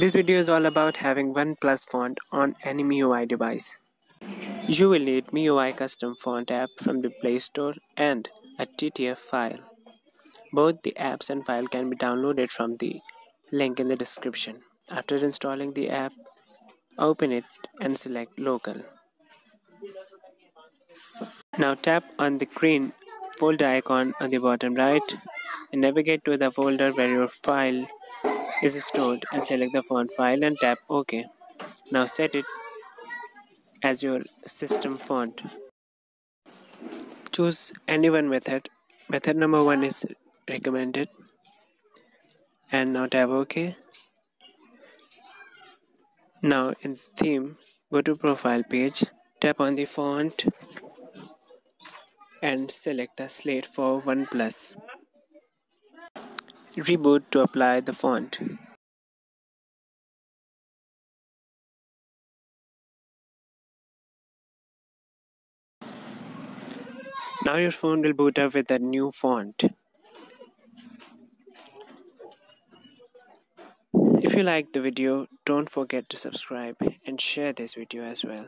This video is all about having OnePlus font on any MIUI device. You will need MIUI custom font app from the Play Store and a TTF file. Both the apps and file can be downloaded from the link in the description. After installing the app, open it and select local. Now tap on the green folder icon on the bottom right and navigate to the folder where your file is stored and select the font file and tap OK. Now set it as your system font. Choose any one method. Method number one is recommended. And now tap OK. Now in theme, go to profile page, tap on the font and select the slate for OnePlus. Reboot to apply the font. Now your phone will boot up with a new font. If you liked the video, don't forget to subscribe and share this video as well.